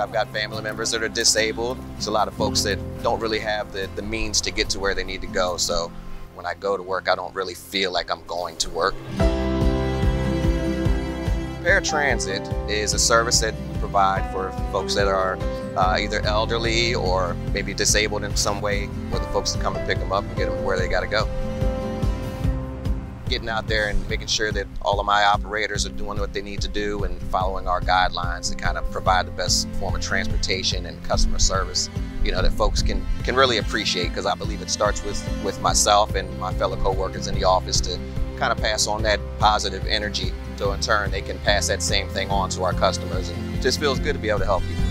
I've got family members that are disabled. There's a lot of folks that don't really have the, the means to get to where they need to go. So when I go to work, I don't really feel like I'm going to work. Paratransit is a service that we provide for folks that are uh, either elderly or maybe disabled in some way, for the folks to come and pick them up and get them where they got to go getting out there and making sure that all of my operators are doing what they need to do and following our guidelines to kind of provide the best form of transportation and customer service you know that folks can can really appreciate. Because I believe it starts with with myself and my fellow coworkers in the office to kind of pass on that positive energy so in turn they can pass that same thing on to our customers and it just feels good to be able to help people